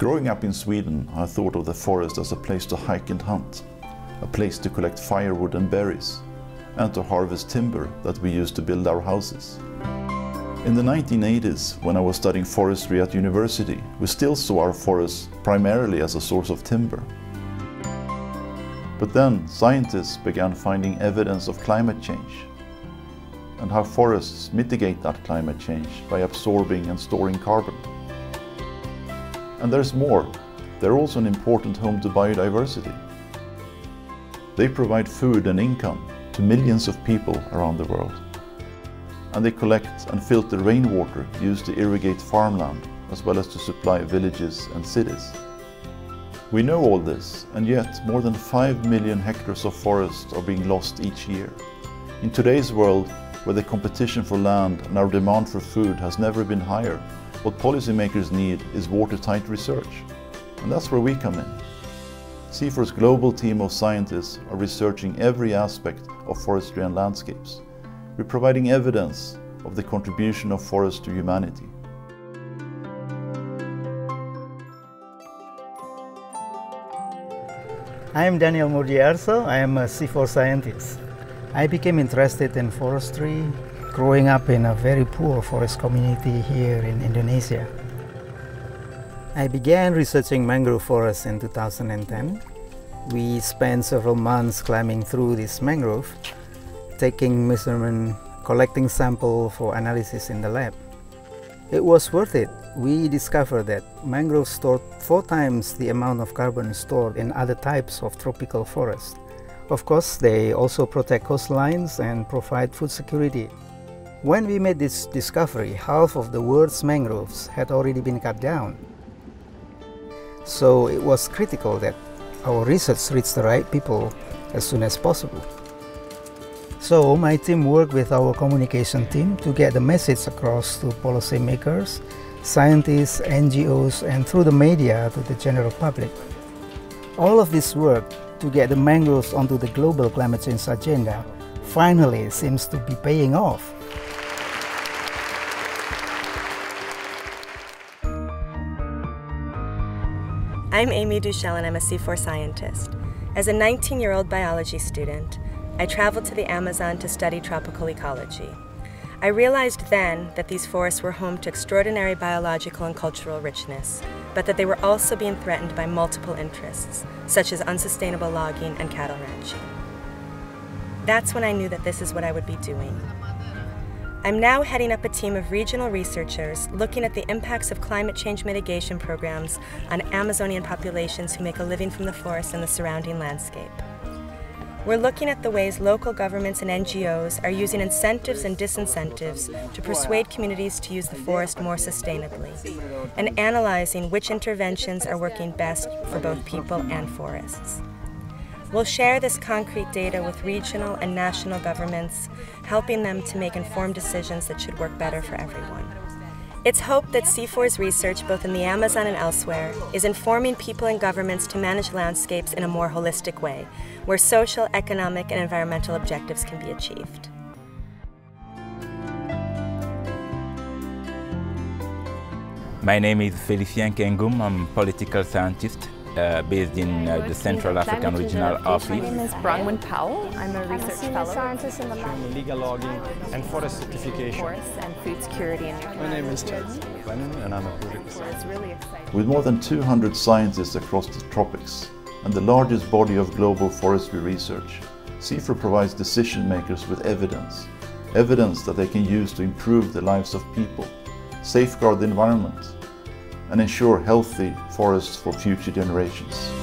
Growing up in Sweden, I thought of the forest as a place to hike and hunt, a place to collect firewood and berries, and to harvest timber that we use to build our houses. In the 1980s, when I was studying forestry at university, we still saw our forests primarily as a source of timber. But then scientists began finding evidence of climate change and how forests mitigate that climate change by absorbing and storing carbon. And there's more. They're also an important home to biodiversity. They provide food and income to millions of people around the world. And they collect and filter rainwater used to irrigate farmland as well as to supply villages and cities. We know all this, and yet more than 5 million hectares of forest are being lost each year. In today's world, where the competition for land and our demand for food has never been higher, what policymakers need is watertight research. And that's where we come in. CIFOR's global team of scientists are researching every aspect of forestry and landscapes. We're providing evidence of the contribution of forests to humanity. I am Daniel Murdiyarso. I am a CIFOR scientist. I became interested in forestry growing up in a very poor forest community here in Indonesia. I began researching mangrove forests in 2010. We spent several months climbing through this mangrove, taking measurement, collecting sample for analysis in the lab. It was worth it. We discovered that mangroves stored four times the amount of carbon stored in other types of tropical forests. Of course, they also protect coastlines and provide food security. When we made this discovery, half of the world's mangroves had already been cut down. So it was critical that our research reached the right people as soon as possible. So my team worked with our communication team to get the message across to policymakers, scientists, NGOs, and through the media to the general public. All of this work to get the mangroves onto the global climate change agenda finally seems to be paying off. I'm Amy Duchelle and I'm a CIFOR scientist. As a 19-year-old biology student, I traveled to the Amazon to study tropical ecology. I realized then that these forests were home to extraordinary biological and cultural richness, but that they were also being threatened by multiple interests, such as unsustainable logging and cattle ranching. That's when I knew that this is what I would be doing. I'm now heading up a team of regional researchers looking at the impacts of climate change mitigation programs on Amazonian populations who make a living from the forest and the surrounding landscape. We're looking at the ways local governments and NGOs are using incentives and disincentives to persuade communities to use the forest more sustainably, and analyzing which interventions are working best for both people and forests. We'll share this concrete data with regional and national governments, helping them to make informed decisions that should work better for everyone. It's hoped that CIFOR's research, both in the Amazon and elsewhere, is informing people and governments to manage landscapes in a more holistic way, where social, economic, and environmental objectives can be achieved. My name is Felicien Kengoum. I'm a political scientist uh, based in uh, the Central African Regional Office. My name is Bronwen Powell. I'm a research I'm a fellow. scientist in the lab. legal logging and forest certification. Forest and food security and My name is Ted Lennon and I'm a political It's really. With more than 200 scientists across the tropics and the largest body of global forestry research, CIFOR provides decision makers with evidence. Evidence that they can use to improve the lives of people, safeguard the environment, and ensure healthy forests for future generations.